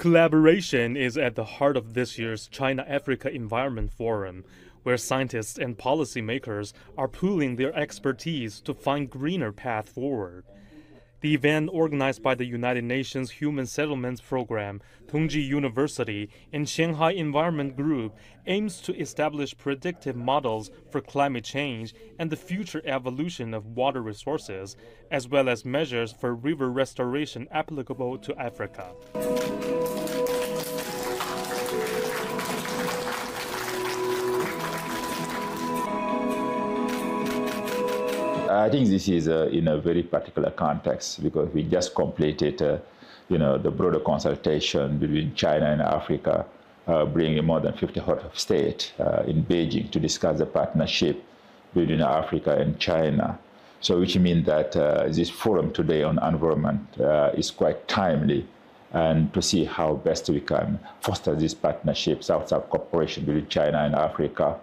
Collaboration is at the heart of this year's China Africa Environment Forum, where scientists and policymakers are pooling their expertise to find greener path forward. The event, organized by the United Nations Human Settlements Program, Tongji University, and Shanghai Environment Group, aims to establish predictive models for climate change and the future evolution of water resources, as well as measures for river restoration applicable to Africa. I think this is uh, in a very particular context because we just completed, uh, you know, the broader consultation between China and Africa, uh, bringing more than 50 heads of state uh, in Beijing to discuss the partnership between Africa and China. So, which means that uh, this forum today on environment uh, is quite timely, and to see how best we can foster this partnership, South-South cooperation between China and Africa.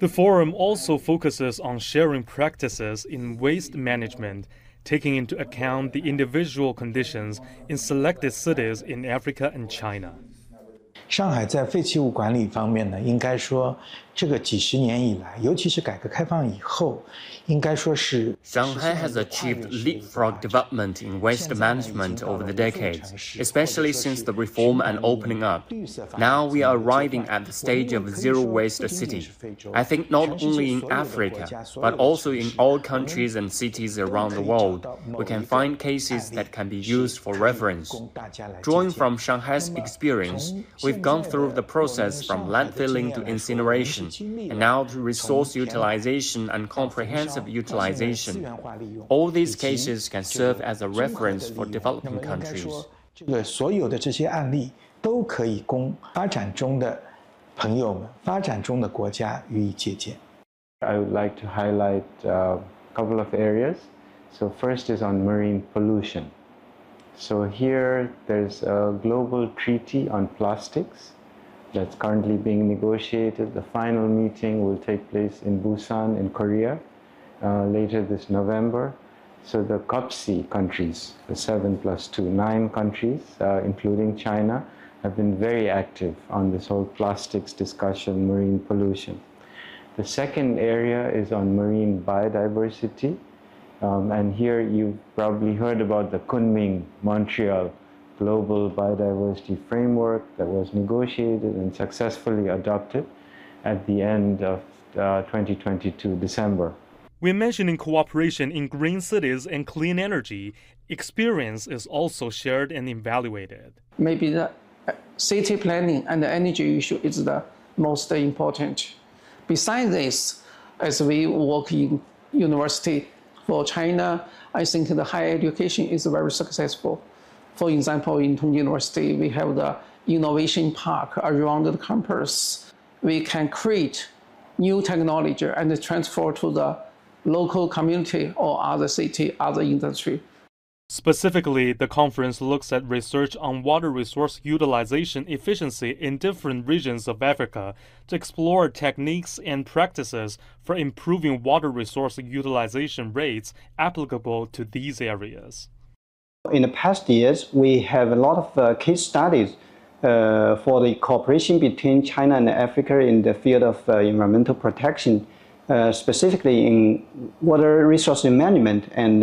The forum also focuses on sharing practices in waste management, taking into account the individual conditions in selected cities in Africa and China. 上海在废弃物管理方面呢，应该说，这个几十年以来，尤其是改革开放以后，应该说是 Shanghai has achieved leapfrog development in waste management over the decades, especially since the reform and opening up. Now we are arriving at the stage of zero waste city. I think not only in Africa, but also in all countries and cities around the world, we can find cases that can be used for reference. Drawing from Shanghai's experience, we've gone through the process from landfilling to incineration, and now to resource utilization and comprehensive utilization. All these cases can serve as a reference for developing countries. 这个所有的这些案例都可以供发展中的朋友们、发展中的国家予以借鉴。 I would like to highlight a couple of areas. So first is on marine pollution. So here there's a global treaty on plastics that's currently being negotiated. The final meeting will take place in Busan in Korea uh, later this November. So the COBSEA countries, the seven plus two, nine countries, uh, including China, have been very active on this whole plastics discussion, marine pollution. The second area is on marine biodiversity. Um, and here you've probably heard about the Kunming Montreal Global Biodiversity Framework that was negotiated and successfully adopted at the end of uh, 2022, December. When mentioning cooperation in green cities and clean energy, experience is also shared and evaluated. maybe the uh, city planning and the energy issue is the most important. Besides this, as we work in university for China, I think the higher education is very successful. For example, in Tongji University, we have the innovation park around the campus. We can create new technology and transfer to the local community or other city, other industry. Specifically, the conference looks at research on water resource utilization efficiency in different regions of Africa to explore techniques and practices for improving water resource utilization rates applicable to these areas. In the past years, we have a lot of uh, case studies uh, for the cooperation between China and Africa in the field of uh, environmental protection, uh, specifically in water resource management and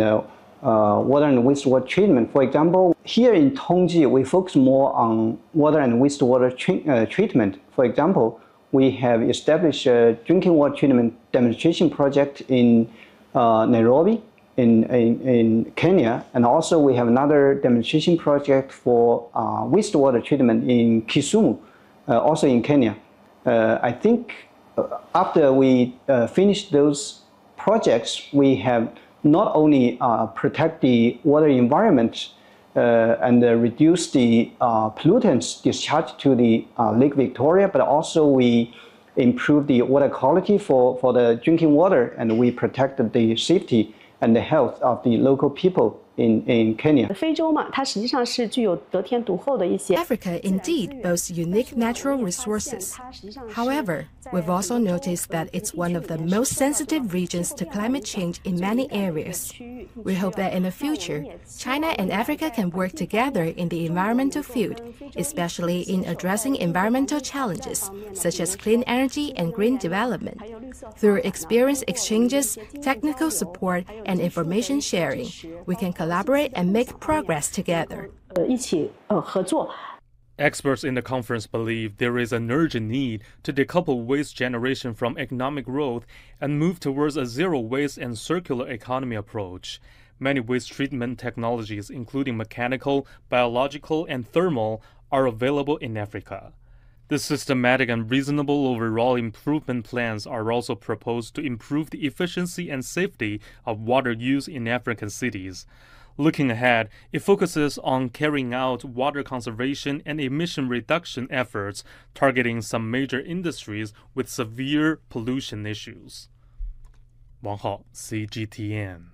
uh, water and wastewater treatment. For example, here in Tongji, we focus more on water and wastewater tre- uh, treatment. For example, we have established a drinking water treatment demonstration project in uh, Nairobi, in, in, in Kenya, and also we have another demonstration project for uh, wastewater treatment in Kisumu, uh, also in Kenya. Uh, I think after we finish those projects, we have not only uh, protect the water environment uh, and uh, reduce the pollutants discharged to the Lake Victoria, but also we improve the water quality for, for the drinking water and we protect the safety and the health of the local people in, in Kenya. Africa indeed boasts unique natural resources. However, we've also noticed that it's one of the most sensitive regions to climate change in many areas. We hope that in the future, China and Africa can work together in the environmental field, especially in addressing environmental challenges such as clean energy and green development. Through experience exchanges, technical support, and information sharing, we can collaborate and make progress together. Experts in the conference believe there is an urgent need to decouple waste generation from economic growth and move towards a zero waste and circular economy approach. Many waste treatment technologies, including mechanical, biological, and thermal, are available in Africa. The systematic and reasonable overall improvement plans are also proposed to improve the efficiency and safety of water use in African cities. Looking ahead, it focuses on carrying out water conservation and emission reduction efforts targeting some major industries with severe pollution issues. Wang Hao, CGTN.